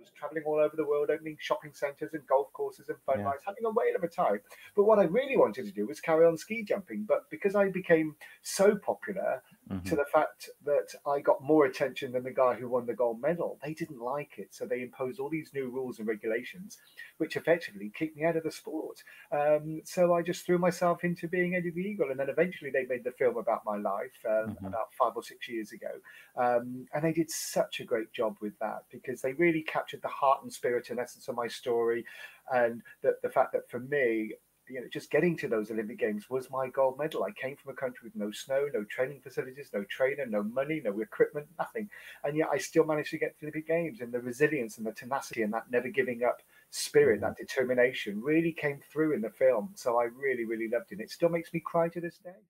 was traveling all over the world, opening shopping centres and golf courses and fun yeah. rides, having a whale of a time. But what I really wanted to do was carry on ski jumping. But because I became so popular mm-hmm. to the fact that I got more attention than the guy who won the gold medal, they didn't like it. So they imposed all these new rules and regulations, which effectively kicked me out of the sport. Um, so I just threw myself into being Eddie the Eagle. And then eventually they made the film about my life um, mm-hmm. about five or six years ago. Um, and they did such a great job with that because they really captured the heart and spirit and essence of my story. And the, the fact that for me, you know, just getting to those Olympic Games was my gold medal. I came from a country with no snow, no training facilities, no trainer, no money, no equipment, nothing. And yet I still managed to get to the Olympic Games. And the resilience and the tenacity and that never giving up spirit, mm-hmm. that determination really came through in the film. So I really, really loved it. It still makes me cry to this day.